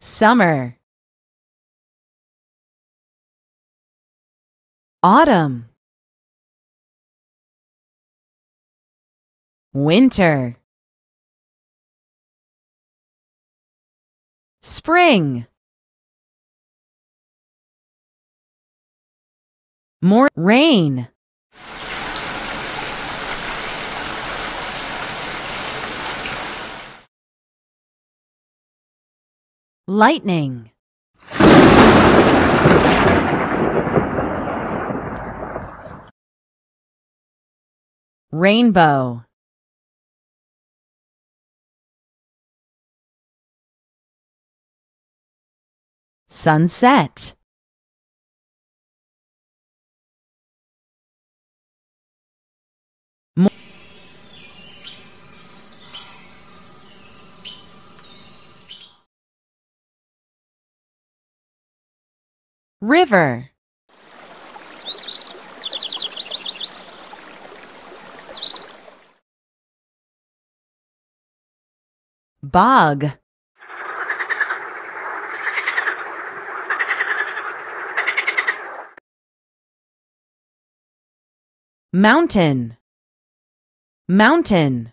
Summer. Autumn. Winter. Spring. More rain. Lightning. Rainbow. Sunset. River. Bog. Mountain. Mountain.